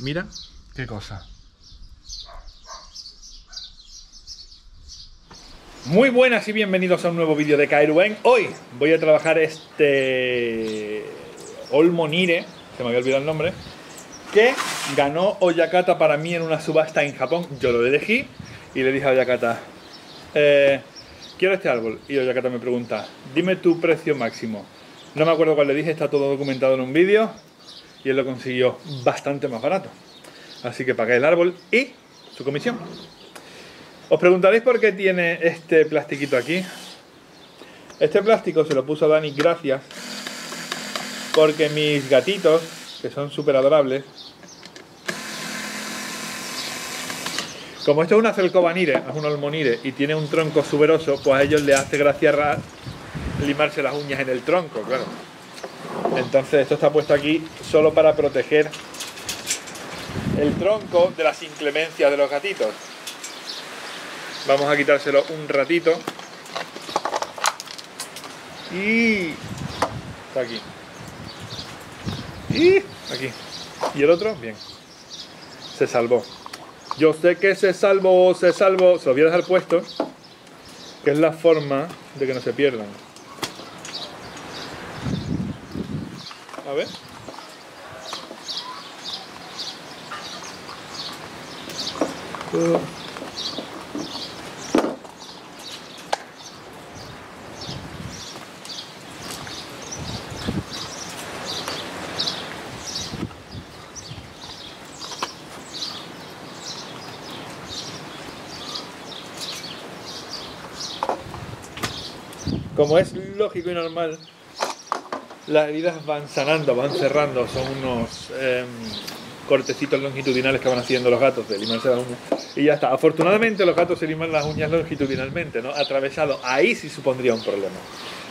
Mira qué cosa. Muy buenas y bienvenidos a un nuevo vídeo de Kairuen. Hoy voy a trabajar este Olmo Nire, se me había olvidado el nombre, que ganó Oyakata para mí en una subasta en Japón. Yo lo elegí y le dije a Oyakata, eh, quiero este árbol. Y Oyakata me pregunta, dime tu precio máximo. No me acuerdo cuál le dije, está todo documentado en un vídeo y él lo consiguió bastante más barato. Así que pagué el árbol y su comisión. Os preguntaréis por qué tiene este plastiquito aquí. Este plástico se lo puso Dani gracias porque mis gatitos, que son súper adorables, como esto es una celcobanire, es un olmonire y tiene un tronco suberoso, pues a ellos les hace gracia limarse las uñas en el tronco, claro. Entonces esto está puesto aquí solo para proteger el tronco de las inclemencias de los gatitos. Vamos a quitárselo un ratito. Y... Está aquí. Y... Aquí. ¿Y el otro? Bien. Se salvó. Yo sé que se salvó, se salvó. Se lo voy a dejar puesto. Que es la forma de que no se pierdan. A ver. Como es lógico y normal, las heridas van sanando, van cerrando, son unos em, cortecitos longitudinales que van haciendo los gatos de limarse las uñas. Y ya está. Afortunadamente los gatos se liman las uñas longitudinalmente, ¿no? Atravesado. Ahí sí supondría un problema.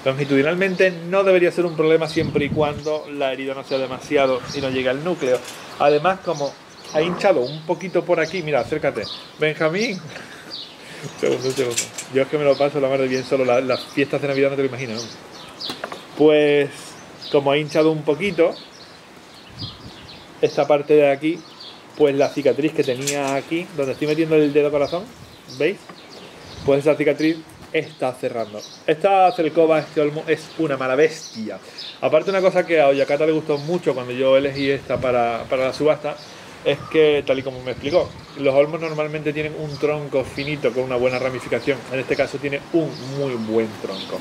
Longitudinalmente no debería ser un problema siempre y cuando la herida no sea demasiado y no llegue al núcleo. Además, como ha hinchado un poquito por aquí, mira, acércate. Benjamín, segundo, segundo. Yo es que me lo paso la madre bien solo. las fiestas de Navidad no te lo imaginas. Pues como ha hinchado un poquito, esta parte de aquí, pues la cicatriz que tenía aquí, donde estoy metiendo el dedo corazón, ¿veis? Pues esa cicatriz está cerrando. Esta cercoba, este olmo, es una mala bestia. Aparte una cosa que a Oyakata le gustó mucho cuando yo elegí esta para, para la subasta, es que, tal y como me explicó, los olmos normalmente tienen un tronco finito con una buena ramificación. En este caso tiene un muy buen tronco.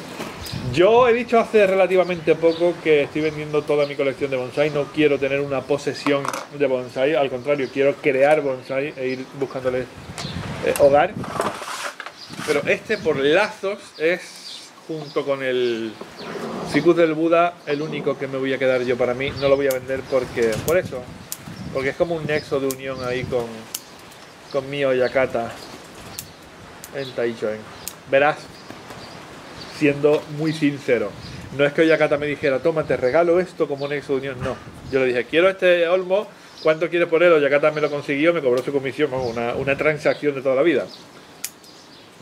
Yo he dicho hace relativamente poco que estoy vendiendo toda mi colección de bonsai. No quiero tener una posesión de bonsai, al contrario, quiero crear bonsai e ir buscándole eh, hogar. Pero este por lazos es, junto con el Ficus del Buda, el único que me voy a quedar yo para mí. No lo voy a vender porque, por eso, porque es como un nexo de unión ahí con, con mi Oyakata en Taichung. Verás, siendo muy sincero, no es que Oyakata me dijera, toma, te regalo esto como nexo de unión, no. Yo le dije, quiero este olmo, ¿cuánto quieres por él? Oyakata me lo consiguió, me cobró su comisión, una, una transacción de toda la vida.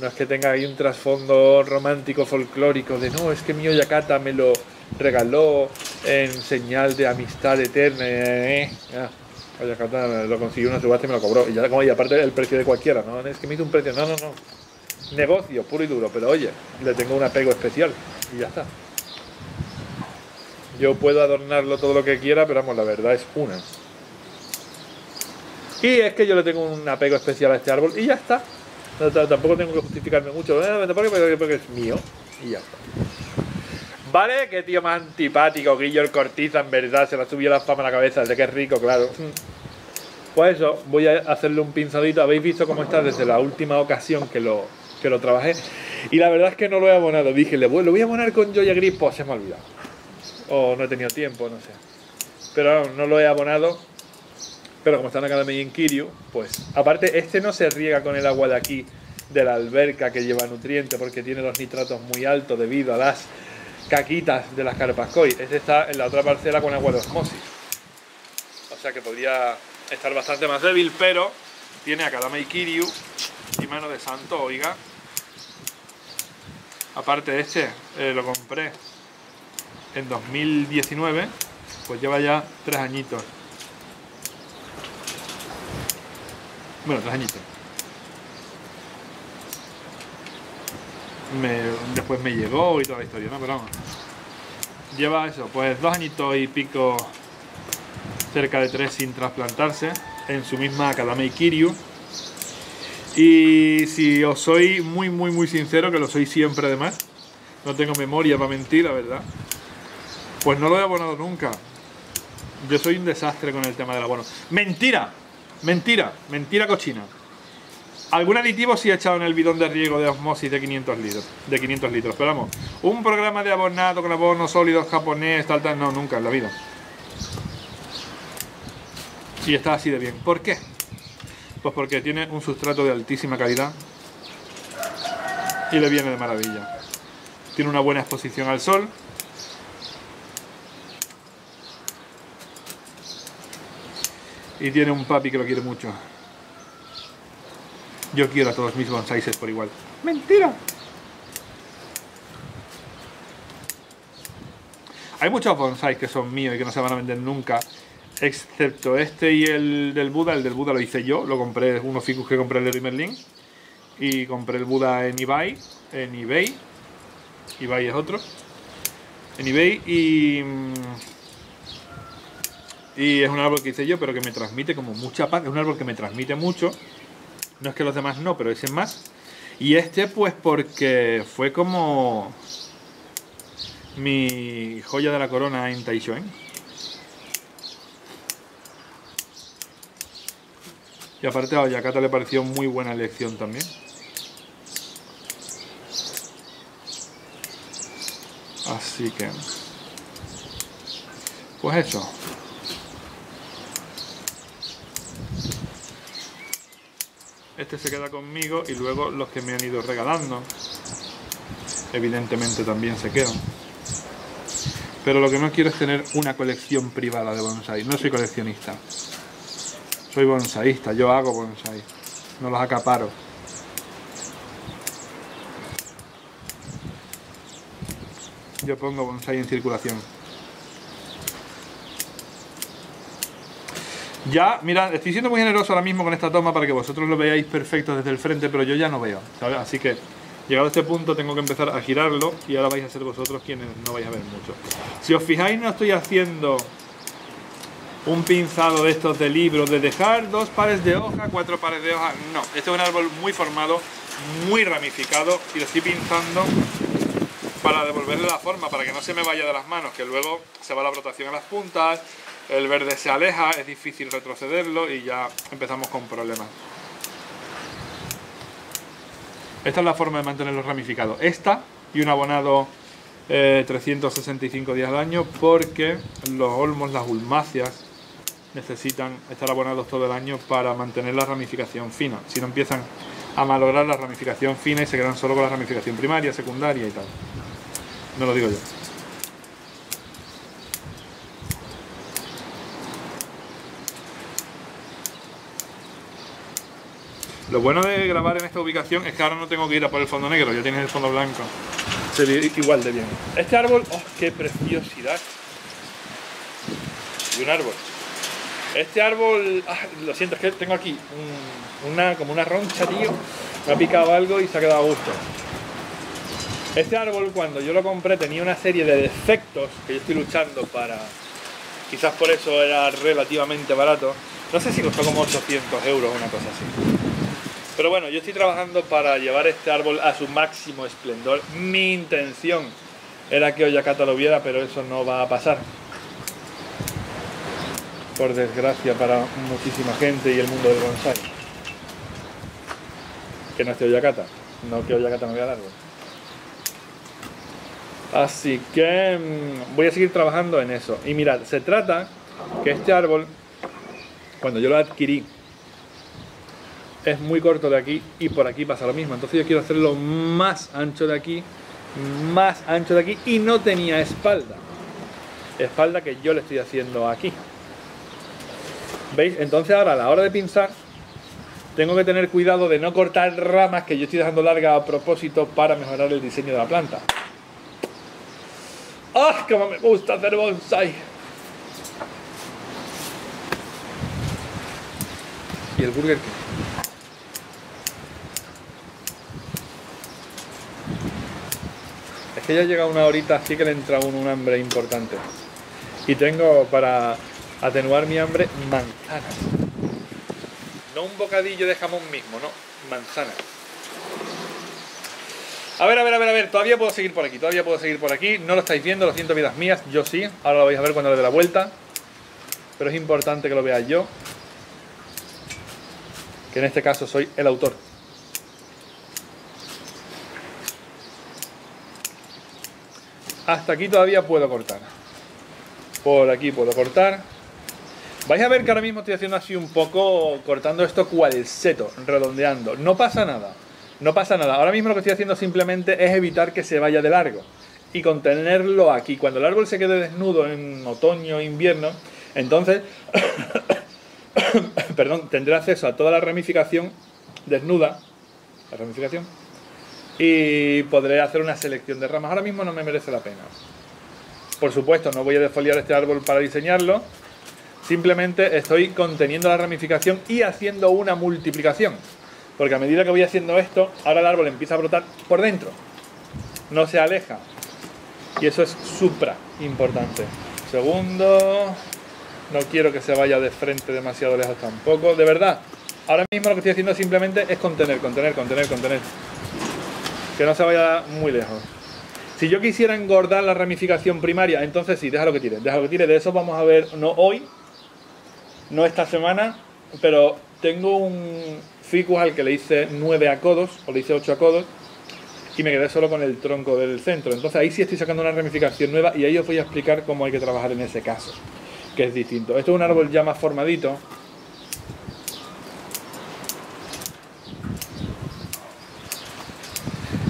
No es que tenga ahí un trasfondo romántico, folclórico, de no, es que mi Oyakata me lo regaló en señal de amistad eterna. Eh, eh, eh". Oyakata lo consiguió una subasta y me lo cobró. Y ya como y aparte el precio de cualquiera, ¿no? Es que me hizo un precio. No, no, no. Negocio puro y duro, pero oye, le tengo un apego especial y ya está. Yo puedo adornarlo todo lo que quiera, pero vamos, la verdad es una. Y es que yo le tengo un apego especial a este árbol y ya está. Tampoco tengo que justificarme mucho, eh, porque es mío y ya está. ¿Vale? Qué tío más antipático, Guillo el Cortiza, en verdad, se le ha subido la fama a la cabeza, de que es rico, claro. Pues eso, voy a hacerle un pinzadito. Habéis visto cómo está desde la última ocasión que lo, que lo trabajé. Y la verdad es que no lo he abonado. Dije, lo voy a abonar con Joya Gris, pues se me ha olvidado. O no he tenido tiempo, no sé. Pero no lo he abonado. Pero como está en Academy en Kiryu, pues aparte este no se riega con el agua de aquí, de la alberca que lleva nutriente, porque tiene los nitratos muy altos debido a las caquitas de las carpascoy. Este está en la otra parcela con agua de osmosis. O sea que podría estar bastante más débil, pero tiene Akadama Kiryu y mano de santo, oiga. Aparte de este, eh, lo compré en 2019, pues lleva ya tres añitos. Bueno, tres añitos. Me, después me llegó y toda la historia, ¿no? Pero vamos. Lleva eso, pues dos añitos y pico, cerca de tres sin trasplantarse, en su misma Akadame Kiryu. Y si os soy muy, muy, muy sincero, que lo soy siempre además, no tengo memoria para mentir, la verdad, pues no lo he abonado nunca. Yo soy un desastre con el tema del abono. ¡Mentira! Mentira, mentira cochina. Algún aditivo sí he echado en el bidón de riego de osmosis de 500 litros. De 500 litros, pero vamos, un programa de abonado con abonos sólidos japonés, tal, tal, no, nunca en la vida. Y está así de bien. ¿Por qué? Pues porque tiene un sustrato de altísima calidad y le viene de maravilla. Tiene una buena exposición al sol, y tiene un papi que lo quiere mucho. Yo quiero a todos mis bonsáis por igual. ¡Mentira! Hay muchos bonsáis que son míos y que no se van a vender nunca, excepto este y el del Buda. El del Buda lo hice yo, lo compré, unos ficus que compré en Leroy Merlin. Y compré el Buda en eBay, en eBay. eBay es otro. En eBay y mm, y es un árbol que hice yo, pero que me transmite como mucha paz. Es un árbol que me transmite mucho. No es que los demás no, pero es más. Y este, pues, porque fue como mi joya de la corona en Taishoen. Y aparte a Yakata le pareció muy buena elección también. Así que... Pues eso. Este se queda conmigo y luego los que me han ido regalando, evidentemente también se quedan. Pero lo que no quiero es tener una colección privada de bonsai. No soy coleccionista. Soy bonsaísta, yo hago bonsai. No los acaparo. Yo pongo bonsai en circulación. Ya, mira, estoy siendo muy generoso ahora mismo con esta toma para que vosotros lo veáis perfecto desde el frente, pero yo ya no veo, ¿sabes? Así que, llegado a este punto, tengo que empezar a girarlo y ahora vais a ser vosotros quienes no vais a ver mucho. Si os fijáis, no estoy haciendo un pinzado de estos de libros, de dejar dos pares de hoja, cuatro pares de hoja. No, este es un árbol muy formado, muy ramificado y lo estoy pinzando para devolverle la forma, para que no se me vaya de las manos, que luego se va la brotación a las puntas, el verde se aleja, es difícil retrocederlo y ya empezamos con problemas. Esta es la forma de mantenerlo ramificado. Esta y un abonado 365 eh, días al año porque los olmos, las ulmáceas, necesitan estar abonados todo el año para mantener la ramificación fina. Si no empiezan a malograr la ramificación fina y se quedan solo con la ramificación primaria, secundaria y tal. No lo digo yo. Lo bueno de grabar en esta ubicación es que ahora no tengo que ir a por el fondo negro, ya tienes el fondo blanco. Se ve igual de bien. Este árbol, ¡oh, qué preciosidad! Y un árbol. Este árbol, ah, lo siento, es que tengo aquí una, como una roncha, tío. Me ha picado algo y se ha quedado a gusto. Este árbol, cuando yo lo compré, tenía una serie de defectos que yo estoy luchando para... Quizás por eso era relativamente barato. No sé si costó como 800 euros o una cosa así. Pero bueno, yo estoy trabajando para llevar este árbol a su máximo esplendor. Mi intención era que Oyakata lo viera, pero eso no va a pasar. Por desgracia para muchísima gente y el mundo del bonsai. Que no esté Oyakata, no que Oyakata no vea el árbol. Así que mm, voy a seguir trabajando en eso. Y mirad, se trata que este árbol, cuando yo lo adquirí es muy corto de aquí y por aquí pasa lo mismo. Entonces yo quiero hacerlo más ancho de aquí, más ancho de aquí y no tenía espalda. Espalda que yo le estoy haciendo aquí. ¿Veis? Entonces ahora a la hora de pinzar tengo que tener cuidado de no cortar ramas que yo estoy dejando largas a propósito para mejorar el diseño de la planta. ¡Ah! ¡Cómo me gusta hacer bonsai! ¿Y el Burger King? Que ya llega una horita así que le entra un, un hambre importante. Y tengo para atenuar mi hambre manzanas. No un bocadillo de jamón mismo, no, manzanas. A ver, a ver, a ver, a ver, todavía puedo seguir por aquí, todavía puedo seguir por aquí. No lo estáis viendo, lo siento, vidas mías, yo sí. Ahora lo vais a ver cuando le dé la vuelta. Pero es importante que lo veáis yo. Que en este caso soy el autor. Hasta aquí todavía puedo cortar. Por aquí puedo cortar. Vais a ver que ahora mismo estoy haciendo así un poco, cortando esto cual seto, redondeando. No pasa nada. No pasa nada. Ahora mismo lo que estoy haciendo simplemente es evitar que se vaya de largo y contenerlo aquí. Cuando el árbol se quede desnudo en otoño invierno, entonces, perdón, tendré acceso a toda la ramificación desnuda, la ramificación, y podré hacer una selección de ramas. Ahora mismo no me merece la pena. Por supuesto, no voy a desfoliar este árbol para diseñarlo. Simplemente estoy conteniendo la ramificación y haciendo una multiplicación. Porque a medida que voy haciendo esto, ahora el árbol empieza a brotar por dentro. No se aleja. Y eso es supra importante. Segundo. No quiero que se vaya de frente demasiado lejos tampoco. De verdad. Ahora mismo lo que estoy haciendo simplemente es contener, contener, contener, contener. Que no se vaya muy lejos. Si yo quisiera engordar la ramificación primaria, entonces sí, déjalo que tire. Déjalo que tire. De eso vamos a ver, no hoy, no esta semana, pero tengo un, ficus al que le hice 9 acodos o le hice 8 acodos y me quedé solo con el tronco del centro. Entonces ahí sí estoy sacando una ramificación nueva y ahí os voy a explicar cómo hay que trabajar en ese caso, que es distinto. Esto es un árbol ya más formadito.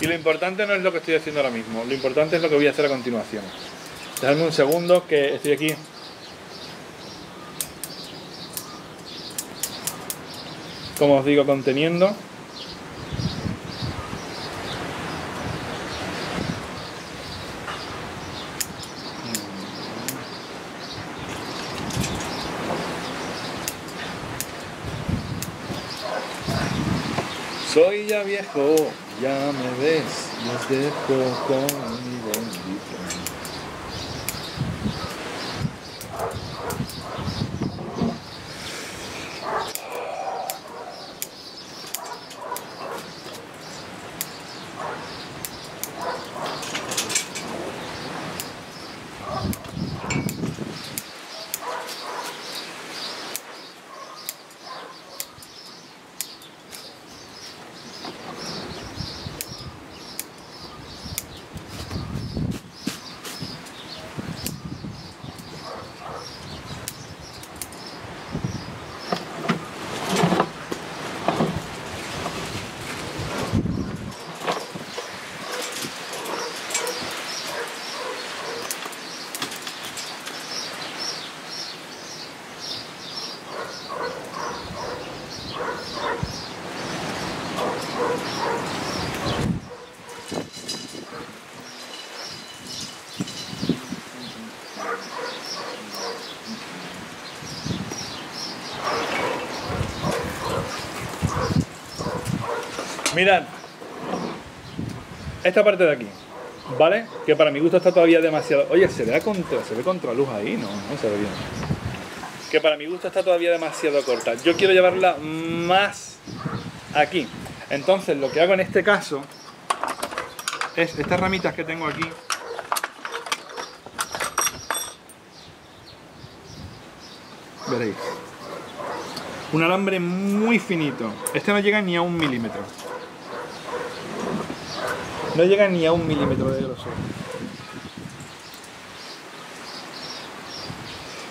Y lo importante no es lo que estoy haciendo ahora mismo, lo importante es lo que voy a hacer a continuación. Dejadme un segundo que estoy aquí como os digo, conteniendo. Soy ya viejo, ya me ves, nos dejo con mi bendición. Mirad, esta parte de aquí, ¿vale? Que para mi gusto está todavía demasiado... Oye, se ve contra, se ve contraluz ahí, no, no se ve bien. Que para mi gusto está todavía demasiado corta. Yo quiero llevarla más aquí. Entonces lo que hago en este caso es estas ramitas que tengo aquí veréis un alambre muy finito este no llega ni a un milímetro no llega ni a un milímetro de grosor.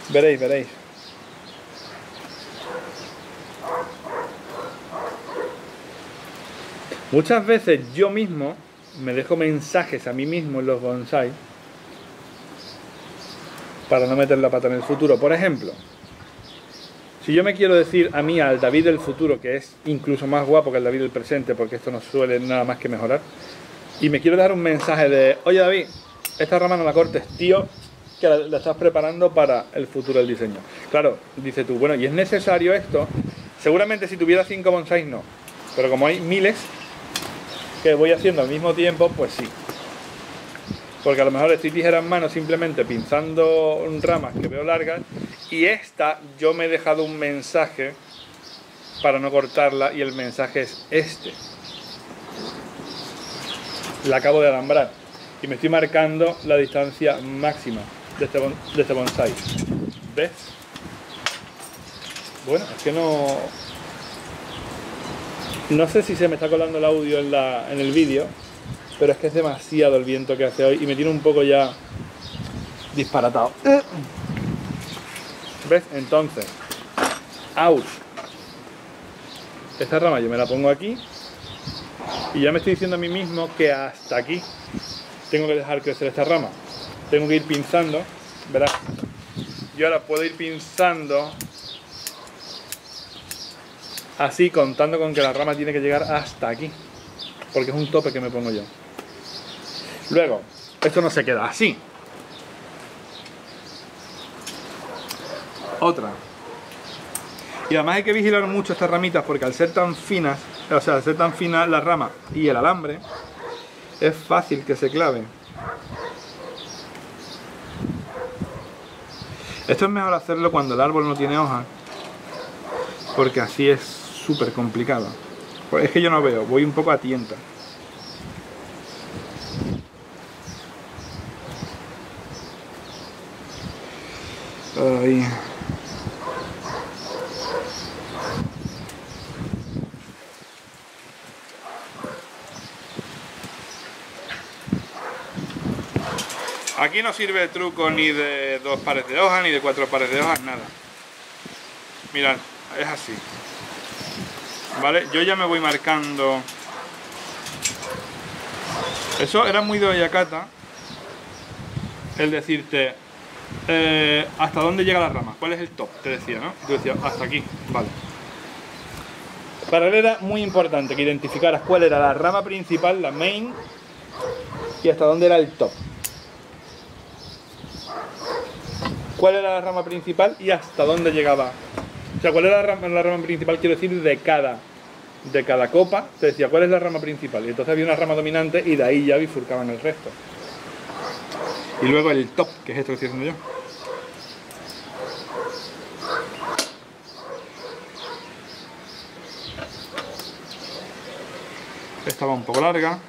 Veréis, veréis. Muchas veces yo mismo me dejo mensajes a mí mismo en los bonsai para no meter la pata en el futuro. Por ejemplo, si yo me quiero decir a mí, al David del futuro, que es incluso más guapo que el David del presente, porque esto no suele nada más que mejorar, y me quiero dar un mensaje de, oye David, esta rama no la cortes, tío, que la, estás preparando para el futuro del diseño. Claro, dice tú, bueno, ¿y es necesario esto? Seguramente si tuviera cinco bonsais no, pero como hay miles que voy haciendo al mismo tiempo, pues sí. porque a lo mejor estoy tijera en mano simplemente pinzando ramas que veo largas y esta yo me he dejado un mensaje para no cortarla y el mensaje es este. La acabo de alambrar y me estoy marcando la distancia máxima de este, de este bonsai. ¿Ves? Bueno, es que no... No sé si se me está colando el audio en, la, en el vídeo, pero es que es demasiado el viento que hace hoy y me tiene un poco ya disparatado. ¿Ves? Entonces, out. Esta rama yo me la pongo aquí y ya me estoy diciendo a mí mismo que hasta aquí tengo que dejar crecer esta rama. Tengo que ir pinzando, ¿verdad? Yo ahora puedo ir pinzando así contando con que la rama tiene que llegar hasta aquí porque es un tope que me pongo yo luego esto no se queda así otra y además hay que vigilar mucho estas ramitas porque al ser tan finas o sea ser tan fina la rama y el alambre es fácil que se clave esto es mejor hacerlo cuando el árbol no tiene hojas porque así es súper complicado. Pues es que yo no veo, voy un poco a tienta. Aquí no sirve el truco ni de dos pares de hojas, ni de cuatro pares de hojas, nada. Mirad, es así. ¿Vale? Yo ya me voy marcando... Eso era muy de Oyakata, el decirte eh, hasta dónde llega la rama, cuál es el top, te decía, ¿no? Tú decías, hasta aquí, vale. Para él era muy importante que identificaras cuál era la rama principal, la main, y hasta dónde era el top. ¿Cuál era la rama principal y hasta dónde llegaba? O sea, ¿cuál era la rama, principal, quiero decir, de cada de cada copa te decía cuál es la rama principal y entonces había una rama dominante y de ahí ya bifurcaban el resto. Y luego el top, que es esto que estoy haciendo yo. Esta va un poco larga.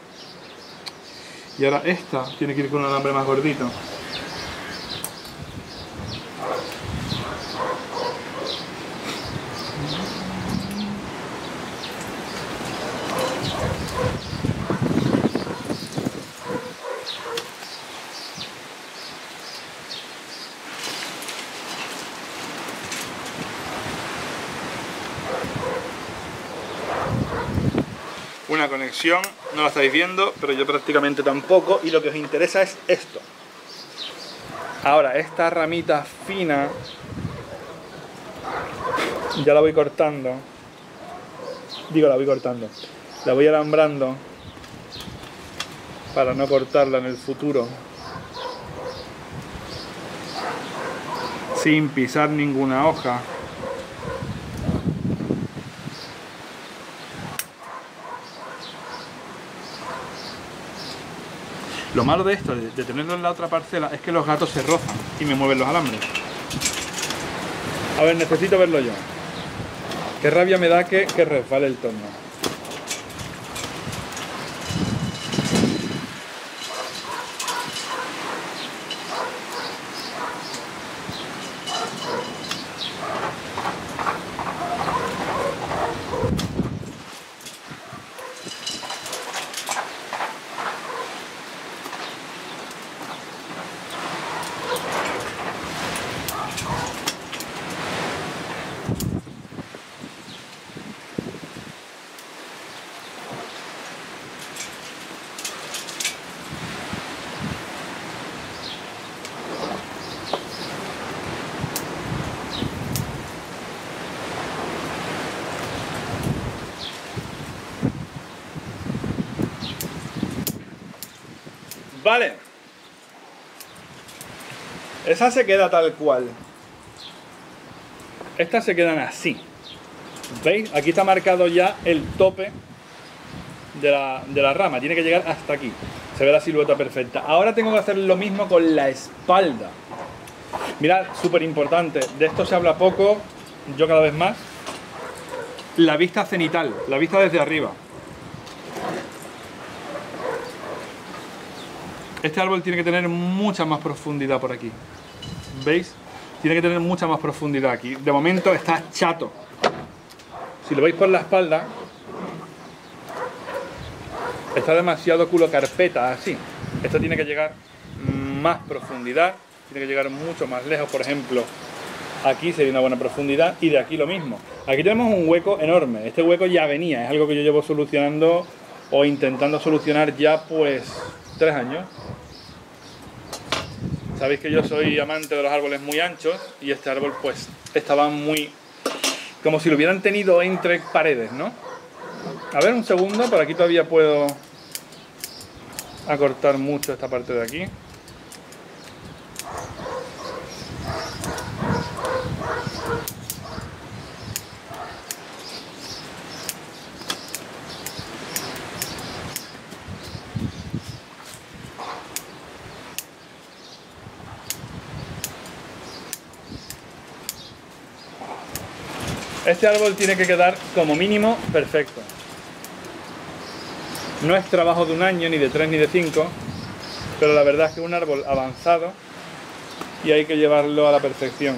Y ahora esta tiene que ir con un alambre más gordito. Una conexión, no la estáis viendo, pero yo prácticamente tampoco, y lo que os interesa es esto. Ahora, esta ramita fina, ya la voy cortando, digo la voy cortando, la voy alambrando para no cortarla en el futuro, sin pisar ninguna hoja. Lo malo de esto, de, tenerlo en la otra parcela, es que los gatos se rozan y me mueven los alambres. A ver, necesito verlo yo. Qué rabia me da que, que el torno. Vale. Esa se queda tal cual. Estas se quedan así. ¿Veis? Aquí está marcado ya el tope de la, de la rama. Tiene que llegar hasta aquí. Se ve la silueta perfecta. Ahora tengo que hacer lo mismo con la espalda. Mirad, súper importante. De esto se habla poco, yo cada vez más. La vista cenital, la vista desde arriba. Este árbol tiene que tener mucha más profundidad por aquí. ¿Veis? Tiene que tener mucha más profundidad aquí. De momento está chato. Si lo veis por la espalda, está demasiado culo carpeta así. Esto tiene que llegar más profundidad, tiene que llegar mucho más lejos. Por ejemplo, aquí sería una buena profundidad y de aquí lo mismo. Aquí tenemos un hueco enorme. Este hueco ya venía, es algo que yo llevo solucionando o intentando solucionar ya pues tres años. Sabéis que yo soy amante de los árboles muy anchos y este árbol pues estaba muy... como si lo hubieran tenido entre paredes, ¿no? A ver un segundo, por aquí todavía puedo acortar mucho esta parte de aquí. Este árbol tiene que quedar como mínimo perfecto. No es trabajo de un año, ni de tres, ni de cinco, pero la verdad es que es un árbol avanzado y hay que llevarlo a la perfección.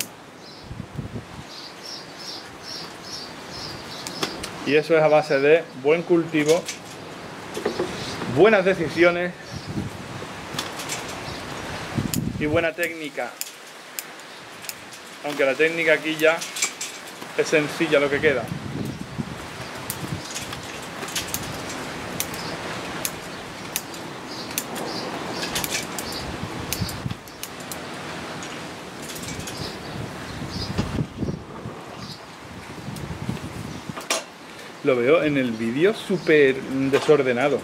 Y eso es a base de buen cultivo, buenas decisiones y buena técnica. Aunque la técnica aquí ya es sencilla lo que queda. Lo veo en el vídeo súper desordenado.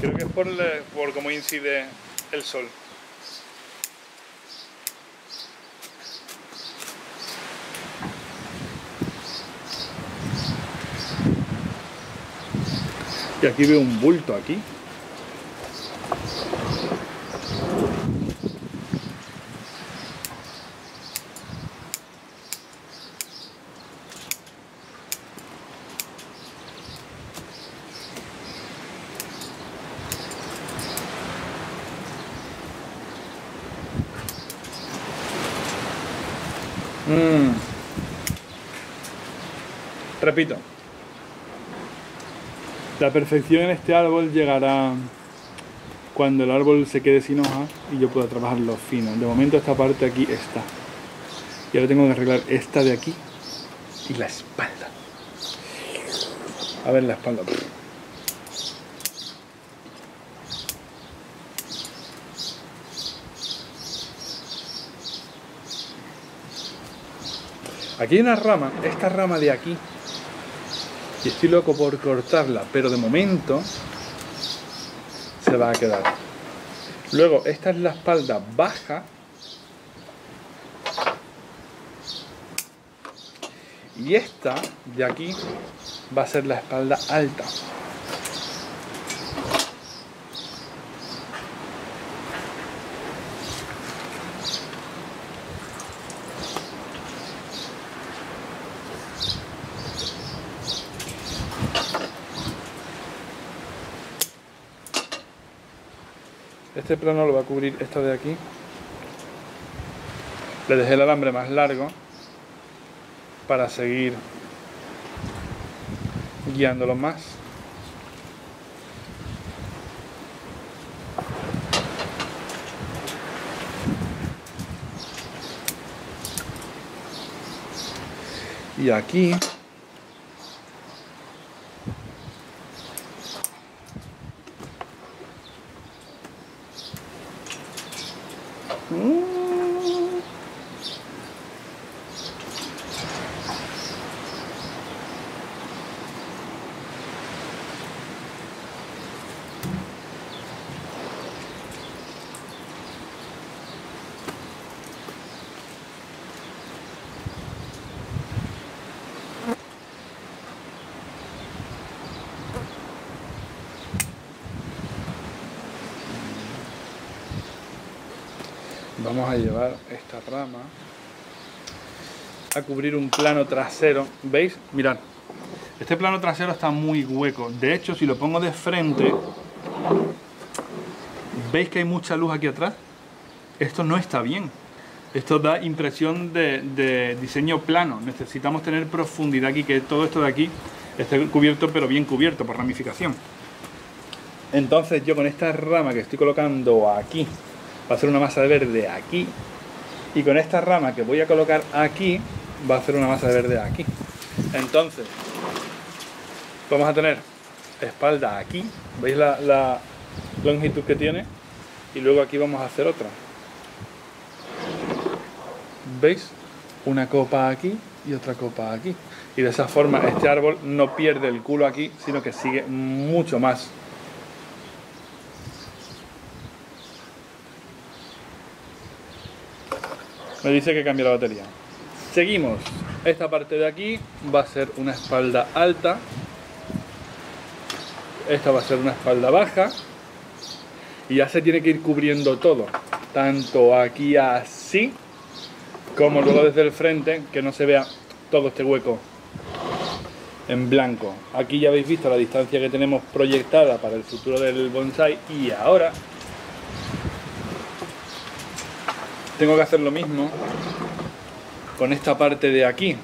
Creo que es por, por cómo incide el sol. Aquí veo un bulto aquí. Mm. Repito, la perfección en este árbol llegará cuando el árbol se quede sin hoja y yo pueda trabajarlo fino. De momento esta parte aquí está. Y ahora tengo que arreglar esta de aquí y la espalda. A ver la espalda. Aquí hay una rama, esta rama de aquí, y estoy loco por cortarla, pero de momento se va a quedar. Luego, esta es la espalda baja. Y esta de aquí va a ser la espalda alta. Este plano lo va a cubrir esto de aquí. Le dejé el alambre más largo para seguir guiándolo más. Y aquí vamos a llevar esta rama a cubrir un plano trasero. ¿Veis? Mirad, este plano trasero está muy hueco. De hecho, si lo pongo de frente, ¿veis que hay mucha luz aquí atrás? Esto no está bien. Esto da impresión de, diseño plano. Necesitamos tener profundidad aquí, que todo esto de aquí esté cubierto, pero bien cubierto por ramificación. Entonces yo con esta rama que estoy colocando aquí, va a ser una masa de verde aquí. Y con esta rama que voy a colocar aquí, va a ser una masa de verde aquí. Entonces, vamos a tener espalda aquí. ¿Veis la, la longitud que tiene? Y luego aquí vamos a hacer otra. ¿Veis? Una copa aquí y otra copa aquí. Y de esa forma este árbol no pierde el culo aquí, sino que sigue mucho más me dice que cambia la batería. Seguimos. Esta parte de aquí va a ser una espalda alta. Esta va a ser una espalda baja. Y ya se tiene que ir cubriendo todo. Tanto aquí así, como luego desde el frente, que no se vea todo este hueco en blanco. Aquí ya habéis visto la distancia que tenemos proyectada para el futuro del bonsai y ahora tengo que hacer lo mismo con esta parte de aquí.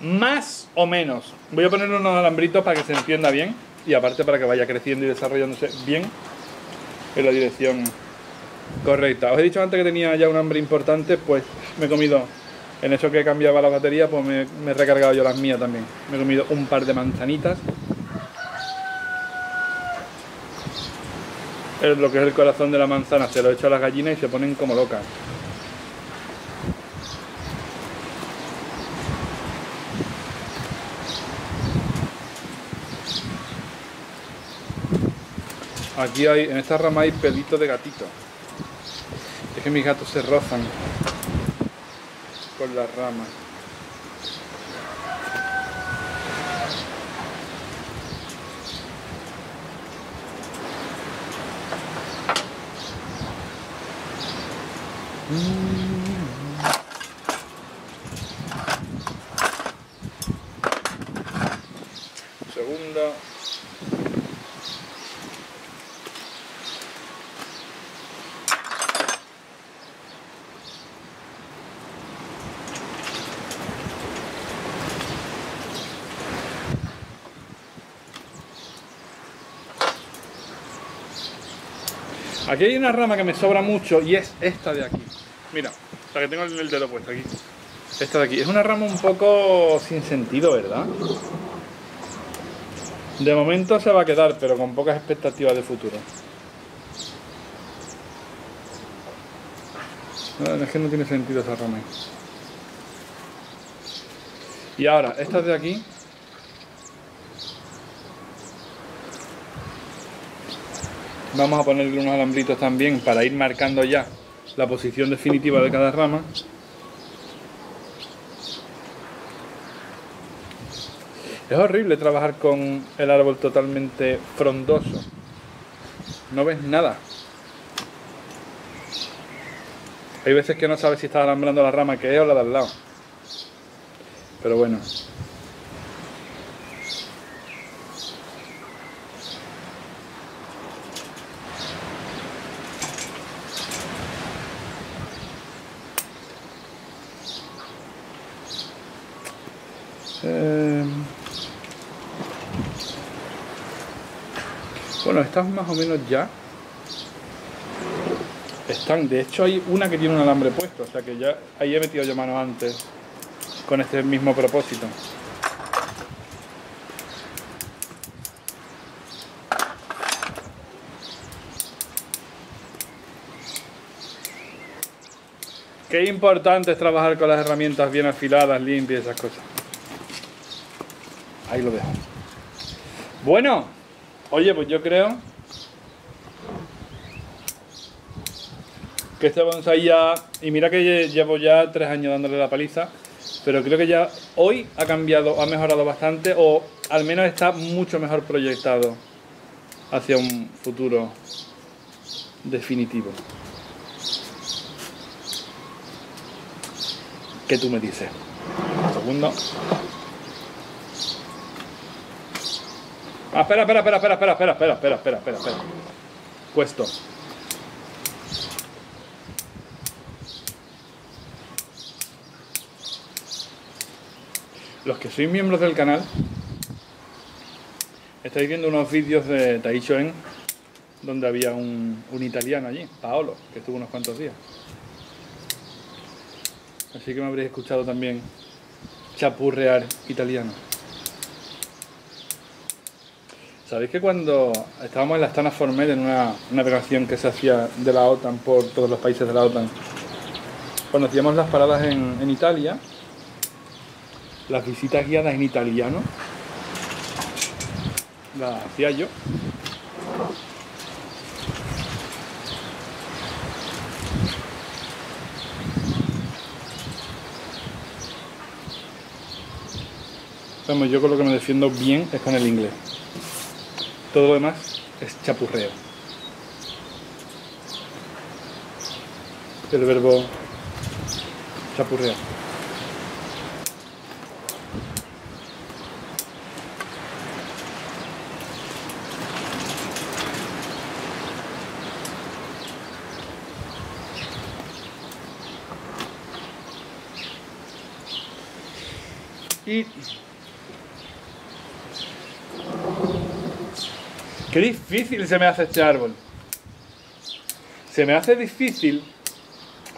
Más o menos. Voy a poner unos alambritos para que se entienda bien y aparte para que vaya creciendo y desarrollándose bien en la dirección correcta. Os he dicho antes que tenía ya un hambre importante, pues me he comido, en eso que cambiaba la batería, pues me, me he recargado yo las mías también. Me he comido un par de manzanitas. Es lo que es el corazón de la manzana, se lo he hecho a las gallinas y se ponen como locas. Aquí hay, en esta rama hay pelitos de gatito. Es que mis gatos se rozan con las ramas. Segunda. Aquí hay una rama que me sobra mucho y es esta de aquí. Mira, la que tengo el dedo puesto aquí. Esta de aquí. Es una rama un poco sin sentido, ¿verdad? De momento se va a quedar, pero con pocas expectativas de futuro. No, es que no tiene sentido esa rama. Y ahora, estas de aquí Vamos a ponerle unos alambritos también para ir marcando ya la posición definitiva de cada rama. Es horrible trabajar con el árbol totalmente frondoso. No ves nada. Hay veces que no sabes si estás alambrando la rama que es o la de al lado. Pero bueno. Eh, Bueno, estas más o menos ya están. De hecho, hay una que tiene un alambre puesto, o sea que ya ahí he metido yo mano antes con este mismo propósito. Qué importante es trabajar con las herramientas bien afiladas, limpias y esas cosas. Ahí lo dejo. Bueno, oye, pues yo creo que este bonsai ya, y mira que llevo ya tres años dándole la paliza, pero creo que ya hoy ha cambiado, ha mejorado bastante o al menos está mucho mejor proyectado hacia un futuro definitivo. ¿Qué tú me dices? Un segundo. Ah, espera, espera, espera, espera, espera, espera, espera, espera, espera, espera, espera. Puesto. Los que sois miembros del canal, estáis viendo unos vídeos de Taicho En, donde había un, un italiano allí, Paolo, que estuvo unos cuantos días. Así que me habréis escuchado también chapurrear italiano. ¿Sabéis que cuando estábamos en la Astana Formel, en una navegación que se hacía de la OTAN por todos los países de la OTAN, cuando hacíamos las paradas en, en Italia, las visitas guiadas en italiano, las hacía yo. Vamos, yo con lo que me defiendo bien es con el inglés. Todo lo demás es chapurreo. El verbo chapurrear. Y qué difícil se me hace este árbol. Se me hace difícil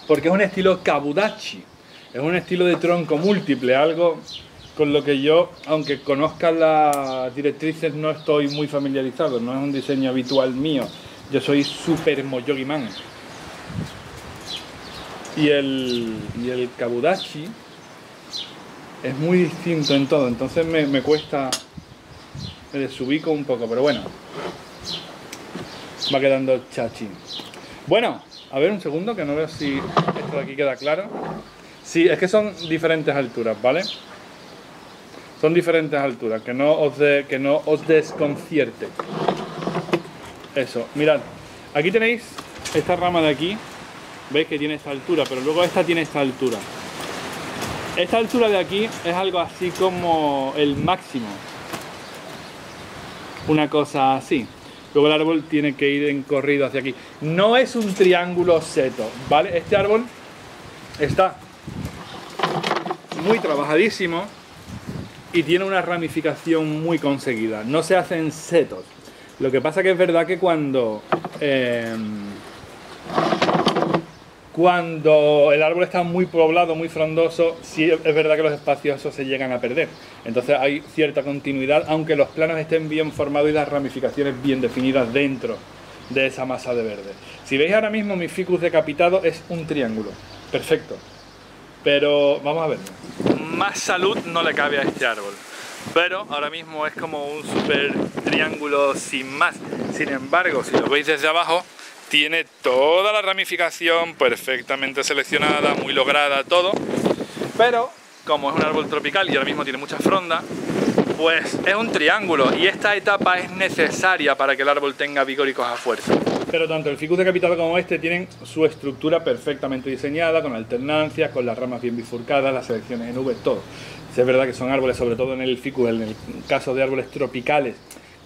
porque es un estilo kabudachi. Es un estilo de tronco múltiple, algo con lo que yo, aunque conozca las directrices, no estoy muy familiarizado. No es un diseño habitual mío. Yo soy super moyogi man. Y el, y el kabudachi es muy distinto en todo, entonces me, me cuesta, me desubico un poco, pero bueno, va quedando chachín. Bueno, a ver un segundo que no veo si esto de aquí queda claro. Sí, es que son diferentes alturas, ¿vale? Son diferentes alturas, que no os, que no os desconcierte. Eso, mirad, aquí tenéis esta rama de aquí, veis que tiene esta altura, pero luego esta tiene esta altura. Esta altura de aquí es algo así como el máximo. Una cosa así. Luego el árbol tiene que ir en corrido hacia aquí. No es un triángulo seto, ¿vale? Este árbol está muy trabajadísimo y tiene una ramificación muy conseguida. No se hacen setos. Lo que pasa que es verdad que cuando... Eh, cuando el árbol está muy poblado, muy frondoso, sí es verdad que los espacios esos se llegan a perder. Entonces hay cierta continuidad, aunque los planos estén bien formados y las ramificaciones bien definidas dentro de esa masa de verde. Si veis ahora mismo mi ficus decapitado es un triángulo. Perfecto. Pero vamos a ver. Más salud no le cabe a este árbol. Pero ahora mismo es como un super triángulo sin más. Sin embargo, si lo veis desde abajo, tiene toda la ramificación perfectamente seleccionada, muy lograda, todo. Pero, como es un árbol tropical y ahora mismo tiene mucha fronda, pues es un triángulo y esta etapa es necesaria para que el árbol tenga vigor y coja fuerza. Pero tanto el ficus decapitado como este tienen su estructura perfectamente diseñada, con alternancias, con las ramas bien bifurcadas, las selecciones en V, todo. es verdad que son árboles, sobre todo en el ficus, en el caso de árboles tropicales,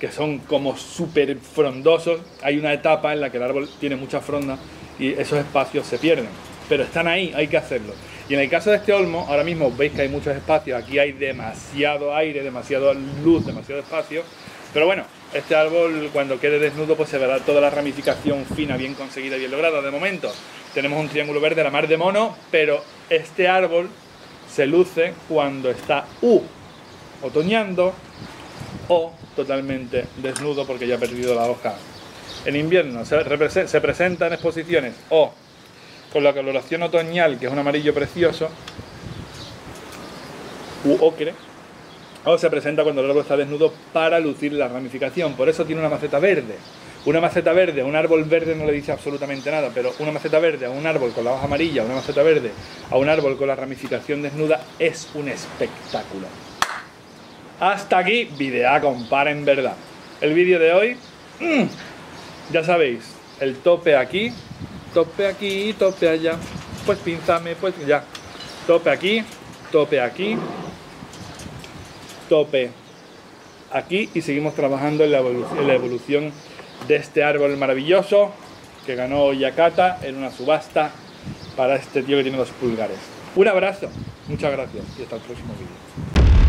que son como súper frondosos, hay una etapa en la que el árbol tiene mucha fronda y esos espacios se pierden. Pero están ahí, hay que hacerlo. Y en el caso de este olmo, ahora mismo veis que hay muchos espacios, aquí hay demasiado aire, demasiada luz, demasiado espacio. Pero bueno, este árbol cuando quede desnudo pues se verá toda la ramificación fina, bien conseguida, bien lograda. De momento tenemos un triángulo verde, la mar de mono, pero este árbol se luce cuando está U, otoñando, o totalmente desnudo porque ya ha perdido la hoja. En invierno se, se presenta en exposiciones o con la coloración otoñal, que es un amarillo precioso, u ocre, o se presenta cuando el árbol está desnudo para lucir la ramificación. Por eso tiene una maceta verde. Una maceta verde a un árbol verde no le dice absolutamente nada, pero una maceta verde a un árbol con la hoja amarilla, una maceta verde a un árbol con la ramificación desnuda es un espectáculo. Hasta aquí, videa compara en verdad. El vídeo de hoy, mm, ya sabéis, el tope aquí, tope aquí, tope allá. Pues pínzame, pues ya. Tope aquí, tope aquí, tope aquí y seguimos trabajando en la, en la evolución de este árbol maravilloso que ganó Yakata en una subasta para este tío que tiene dos pulgares. Un abrazo, muchas gracias y hasta el próximo vídeo.